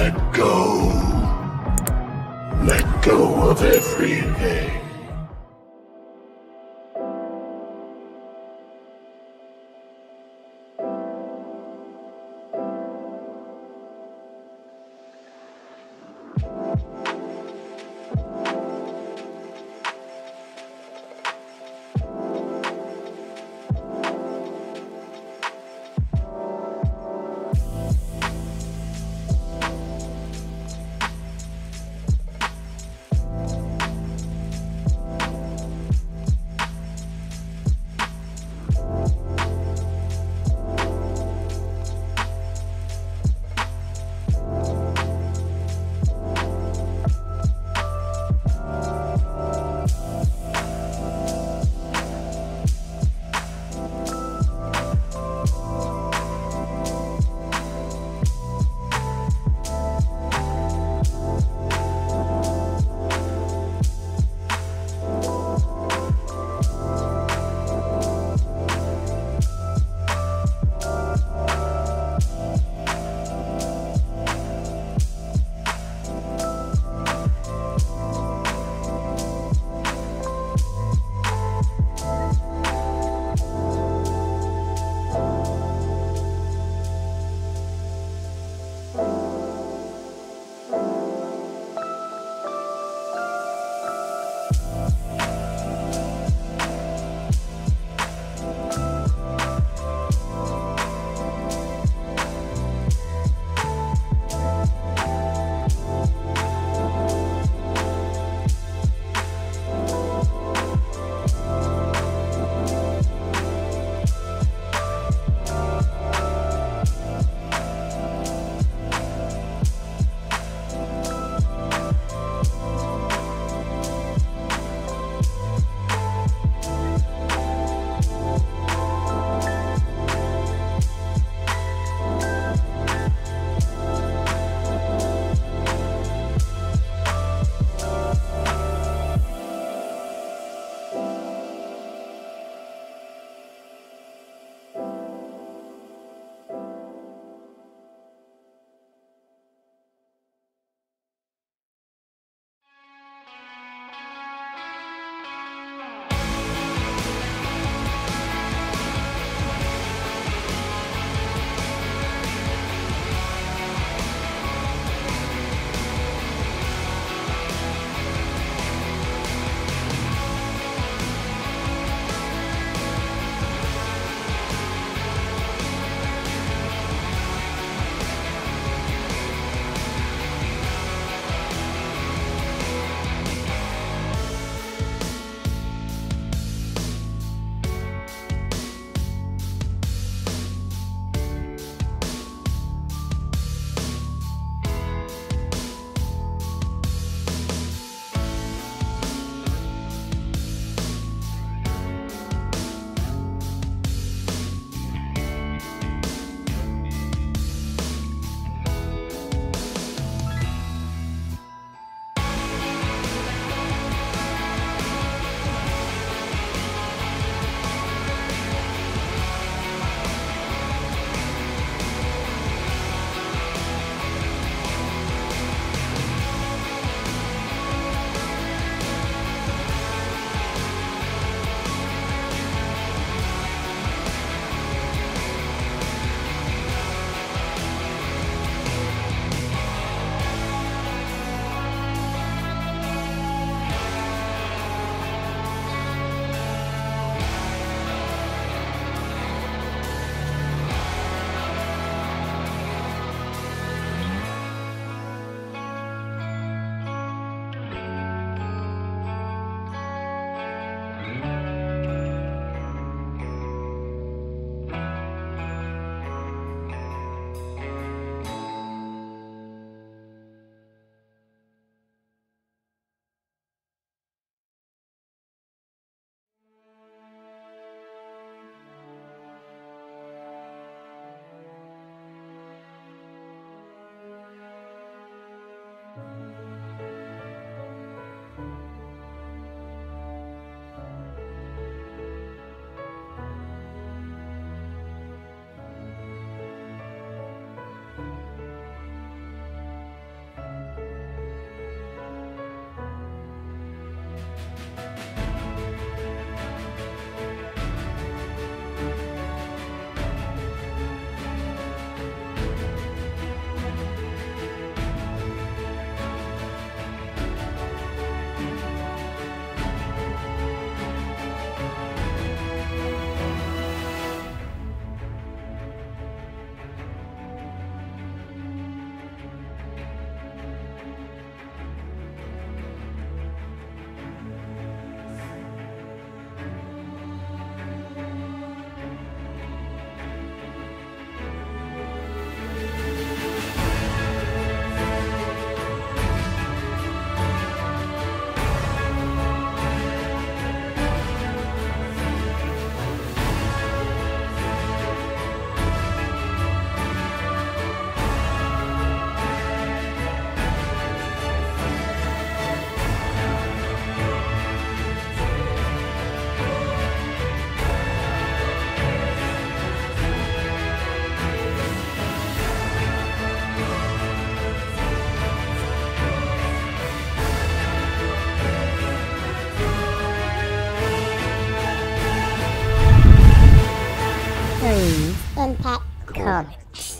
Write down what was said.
Let go. Let go of everything. Comics.